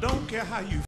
don't care how you